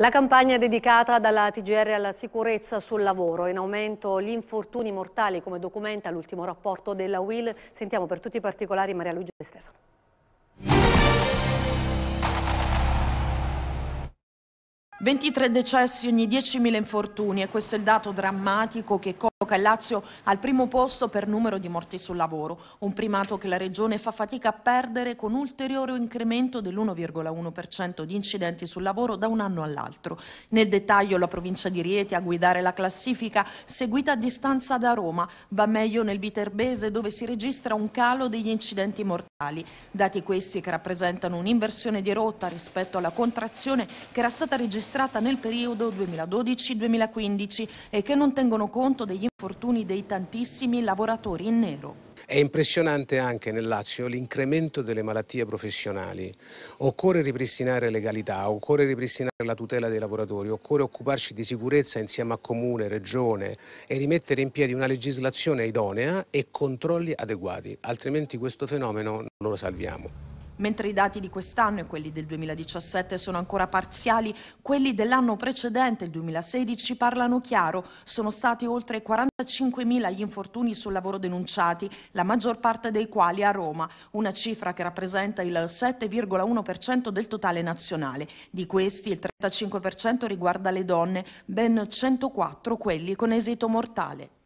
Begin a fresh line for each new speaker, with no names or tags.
La campagna dedicata dalla TGR alla sicurezza sul lavoro, in aumento gli infortuni mortali come documenta l'ultimo rapporto della WIL. Sentiamo per tutti i particolari Maria Luigi De Stefano.
23 decessi ogni 10.000 infortuni e questo è il dato drammatico che colloca il Lazio al primo posto per numero di morti sul lavoro, un primato che la Regione fa fatica a perdere con ulteriore incremento dell'1,1% di incidenti sul lavoro da un anno all'altro. Nel dettaglio la provincia di Rieti a guidare la classifica seguita a distanza da Roma, va meglio nel Viterbese dove si registra un calo degli incidenti mortali, dati questi che rappresentano un'inversione di rotta rispetto alla contrazione che era stata registrata nel periodo 2012-2015 e che non tengono conto degli infortuni dei tantissimi lavoratori in nero.
È impressionante anche nel Lazio l'incremento delle malattie professionali. Occorre ripristinare legalità, occorre ripristinare la tutela dei lavoratori, occorre occuparci di sicurezza insieme a comune, regione e rimettere in piedi una legislazione idonea e controlli adeguati, altrimenti questo fenomeno non lo salviamo.
Mentre i dati di quest'anno e quelli del 2017 sono ancora parziali, quelli dell'anno precedente, il 2016, parlano chiaro. Sono stati oltre 45.000 gli infortuni sul lavoro denunciati, la maggior parte dei quali a Roma, una cifra che rappresenta il 7,1% del totale nazionale. Di questi il 35% riguarda le donne, ben 104 quelli con esito mortale.